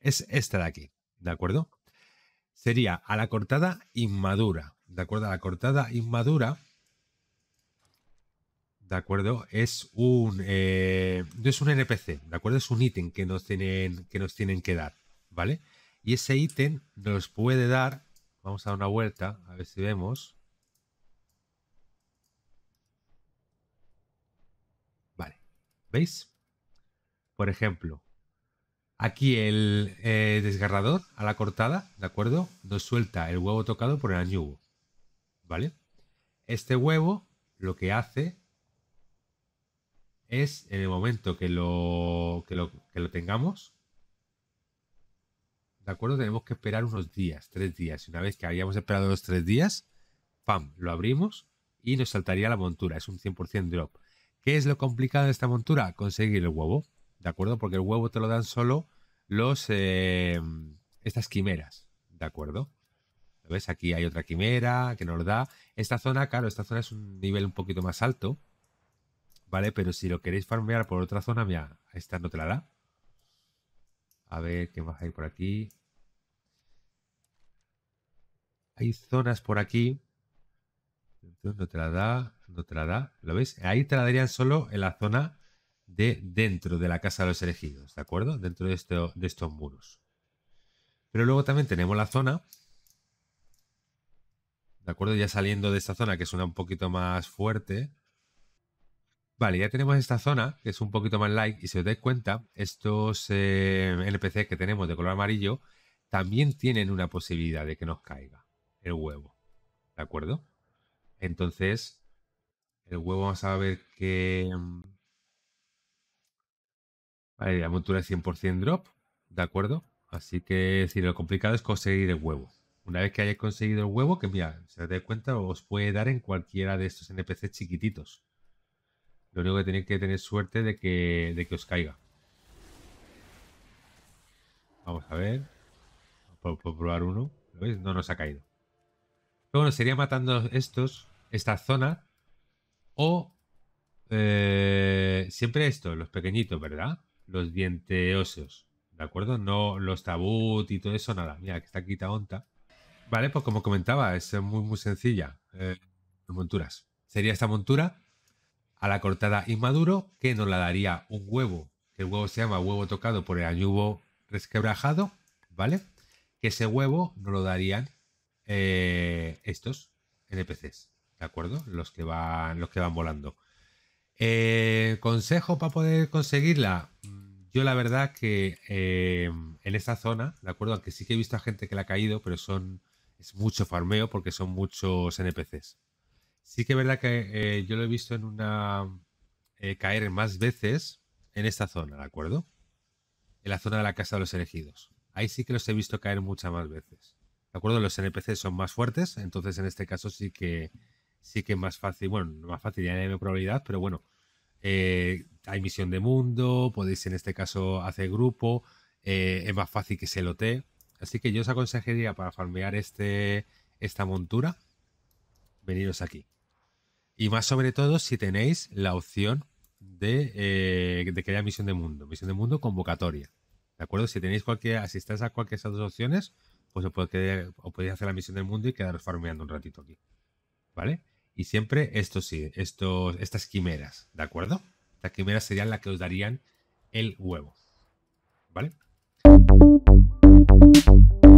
Es esta de aquí, ¿de acuerdo? Sería a la cortada inmadura, ¿de acuerdo? La cortada inmadura, ¿de acuerdo? Es un, eh, es un NPC, ¿de acuerdo? Es un ítem que nos tienen que, nos tienen que dar, ¿vale? Y ese ítem nos puede dar, vamos a dar una vuelta, a ver si vemos. Vale, ¿veis? Por ejemplo, aquí el eh, desgarrador a la cortada, ¿de acuerdo? Nos suelta el huevo tocado por el añugo, ¿vale? Este huevo lo que hace es en el momento que lo, que lo, que lo tengamos, ¿de acuerdo? Tenemos que esperar unos días, tres días. Y una vez que hayamos esperado los tres días, ¡pam! Lo abrimos y nos saltaría la montura. Es un 100% drop. ¿Qué es lo complicado de esta montura? Conseguir el huevo, ¿de acuerdo? Porque el huevo te lo dan solo los eh, estas quimeras, ¿de acuerdo? ¿Lo ves? Aquí hay otra quimera que nos da. Esta zona, claro, esta zona es un nivel un poquito más alto, ¿vale? Pero si lo queréis farmear por otra zona, mira, esta no te la da. A ver, ¿qué más hay por aquí? Hay zonas por aquí. No te la da, no te la da. ¿Lo ves? Ahí te la darían solo en la zona de dentro de la casa de los elegidos, ¿de acuerdo? Dentro de, de estos muros. Pero luego también tenemos la zona, ¿de acuerdo? Ya saliendo de esta zona que suena un poquito más fuerte. Vale, ya tenemos esta zona que es un poquito más light y si os dais cuenta, estos eh, NPC que tenemos de color amarillo también tienen una posibilidad de que nos caiga el huevo, ¿de acuerdo? Entonces, el huevo vamos a ver que... Mm, la montura es 100% drop, ¿de acuerdo? Así que, si lo complicado es conseguir el huevo. Una vez que hayáis conseguido el huevo, que mira, si os dais cuenta, os puede dar en cualquiera de estos NPC chiquititos. Lo único que tenéis que tener suerte de que, de que os caiga. Vamos a ver. Por, probar uno. ¿Lo veis? No nos ha caído. Pero bueno, sería matando estos, esta zona. O eh, siempre estos, los pequeñitos, ¿verdad? Los dientes óseos. ¿De acuerdo? No los tabut y todo eso, nada. Mira, que está aquí Taonta. Vale, pues como comentaba, es muy, muy sencilla. Eh, monturas. Sería esta montura a la cortada inmaduro, que nos la daría un huevo, el huevo se llama huevo tocado por el añubo resquebrajado, ¿vale? Que ese huevo nos lo darían eh, estos NPCs, ¿de acuerdo? Los que van, los que van volando. Eh, consejo para poder conseguirla. Yo la verdad que en esta zona, ¿de acuerdo? Aunque sí que he visto a gente que la ha caído, pero son es mucho farmeo porque son muchos NPCs. Sí que es verdad que eh, yo lo he visto en una eh, caer más veces en esta zona, ¿de acuerdo? En la zona de la casa de los elegidos. Ahí sí que los he visto caer muchas más veces. ¿De acuerdo? Los NPCs son más fuertes, entonces en este caso sí que sí que es más fácil, bueno, no más fácil, ya hay probabilidad, pero bueno, eh, hay misión de mundo, podéis en este caso hacer grupo, es más fácil que se lotee. Así que yo os aconsejaría para farmear este, esta montura, veniros aquí. Y más sobre todo si tenéis la opción de, eh, de crear misión de mundo. Misión de mundo convocatoria. ¿De acuerdo? Si tenéis cualquier, si estáis a cualquiera de esas dos opciones, pues os, podéis hacer la misión del mundo y quedaros farmeando un ratito aquí. ¿Vale? Y siempre esto sí, estas quimeras, ¿de acuerdo? Estas quimeras serían las que os darían el huevo. ¿Vale? Thank you.